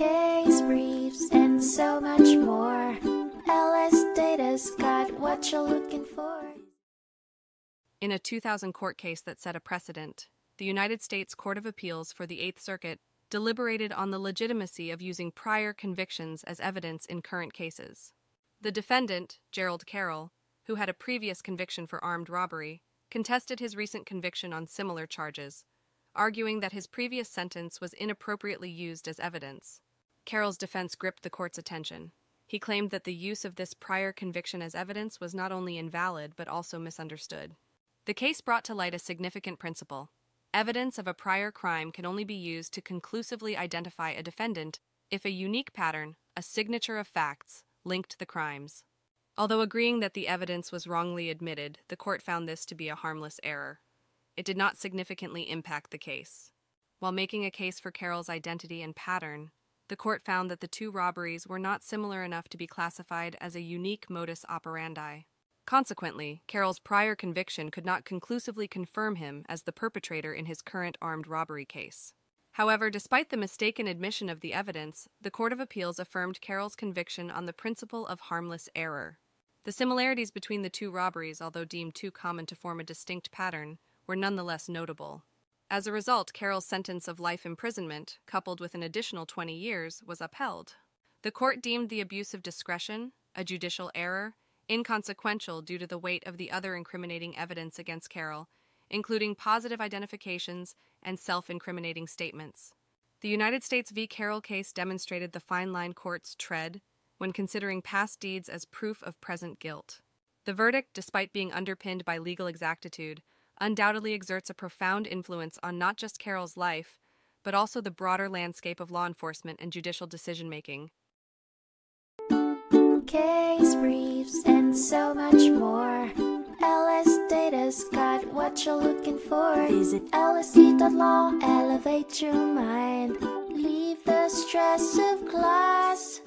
case briefs, and so much more. LS Data's got what you're looking for. In a 2000 court case that set a precedent, the United States Court of Appeals for the Eighth Circuit deliberated on the legitimacy of using prior convictions as evidence in current cases. The defendant, Gerald Carroll, who had a previous conviction for armed robbery, contested his recent conviction on similar charges, arguing that his previous sentence was inappropriately used as evidence. Carroll's defense gripped the court's attention. He claimed that the use of this prior conviction as evidence was not only invalid but also misunderstood. The case brought to light a significant principle. Evidence of a prior crime can only be used to conclusively identify a defendant if a unique pattern, a signature of facts, linked the crimes. Although agreeing that the evidence was wrongly admitted, the court found this to be a harmless error. It did not significantly impact the case. While making a case for Carroll's identity and pattern, the court found that the two robberies were not similar enough to be classified as a unique modus operandi. Consequently, Carroll's prior conviction could not conclusively confirm him as the perpetrator in his current armed robbery case. However, despite the mistaken admission of the evidence, the Court of Appeals affirmed Carroll's conviction on the principle of harmless error. The similarities between the two robberies, although deemed too common to form a distinct pattern, were nonetheless notable. As a result, Carroll's sentence of life imprisonment, coupled with an additional 20 years, was upheld. The court deemed the abuse of discretion, a judicial error, inconsequential due to the weight of the other incriminating evidence against Carroll, including positive identifications and self incriminating statements. The United States v. Carroll case demonstrated the fine line courts tread when considering past deeds as proof of present guilt. The verdict, despite being underpinned by legal exactitude, undoubtedly exerts a profound influence on not just Carroll's life, but also the broader landscape of law enforcement and judicial decision making, case briefs, and so much more. LS Data's got what you're looking for. Visit lsd.law, elevate your mind. Leave the stress of class.